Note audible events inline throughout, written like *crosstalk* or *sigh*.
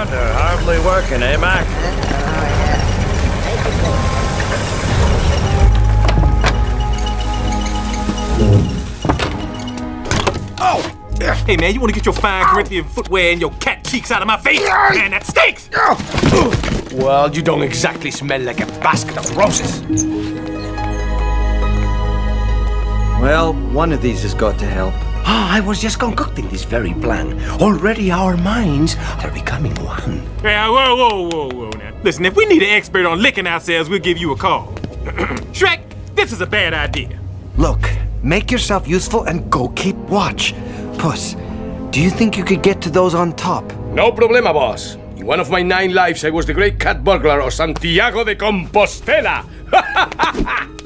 Working hard hardly working, eh, Mac? Oh! Hey man, you wanna get your fine Corinthian footwear and your cat cheeks out of my face? Man, that stinks! Well, you don't exactly smell like a basket of roses. Well, one of these has got to help. Ah, I was just concocting this very plan. Already our minds are becoming one. Yeah, whoa, whoa, whoa, whoa now. Listen, if we need an expert on licking ourselves, we'll give you a call. *clears throat* Shrek, this is a bad idea. Look, make yourself useful and go keep watch. Puss, do you think you could get to those on top? No problema, boss. In one of my nine lives, I was the great cat burglar of Santiago de Compostela. *laughs*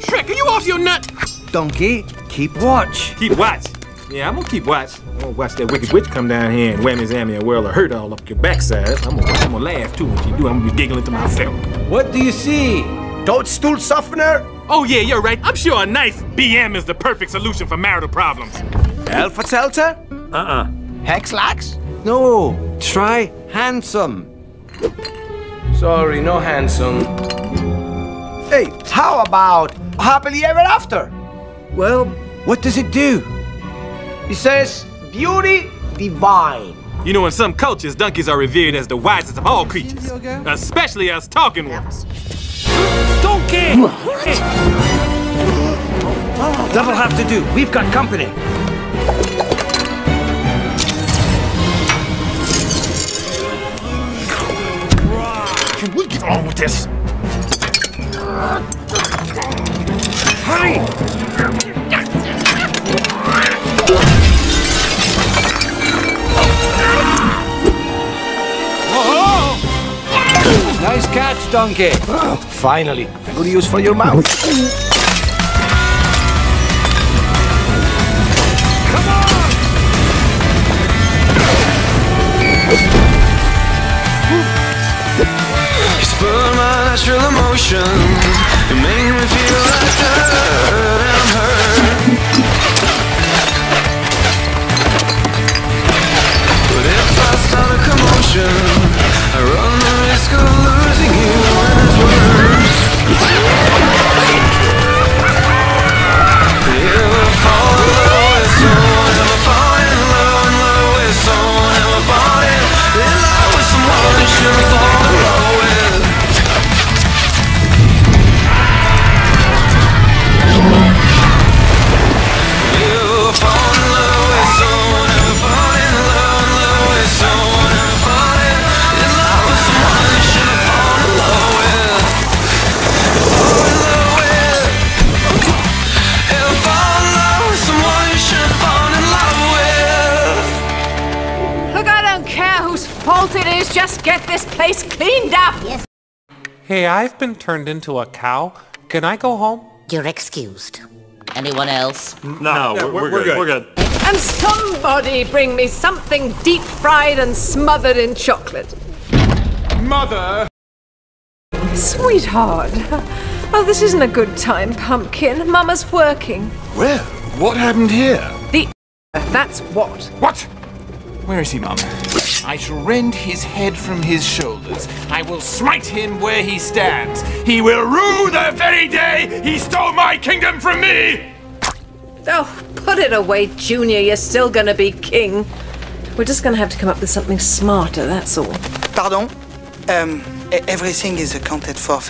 Shrek, are you off your nut? Donkey, keep watch. Keep watch. Yeah, I'm gonna keep watch. I'm gonna watch that wicked witch come down here and whammy zammy a whirl of hurt all up your backside. I'm gonna, I'm gonna laugh too when she do. I'm gonna be giggling to myself. What do you see? Toadstool softener? Oh yeah, you're right. I'm sure a nice BM is the perfect solution for marital problems. Elf Seltzer? Uh-uh. Hexlax? No, try handsome. Sorry, no handsome. Hey, how about happily ever after? Well, what does it do? It says beauty divine. You know, in some cultures, donkeys are revered as the wisest of all creatures, especially us talking ones. Donkey! That'll have to do. We've got company. Can we get on with this? Hurry! Nice catch, Donkey. Oh, finally, good use for your mouth. Spur my natural emotion You make me feel like that is, just get this place cleaned up. Yes. Hey, I've been turned into a cow. Can I go home? You're excused. Anyone else? No, we're, we're, good. We're good. And somebody bring me something deep fried and smothered in chocolate. Mother! Sweetheart. Oh, this isn't a good time, Pumpkin. Mama's working. Well, what happened here? The that's what. What? Where is he, Mum? I shall rend his head from his shoulders. I will smite him where he stands. He will rue the very day he stole my kingdom from me! Oh, put it away, Junior. You're still gonna be king. We're just gonna have to come up with something smarter, that's all. Pardon? Um, everything is accounted for.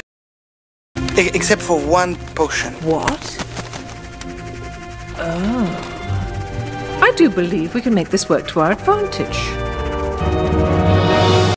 Except for one potion. What? Oh. I do believe we can make this work to our advantage.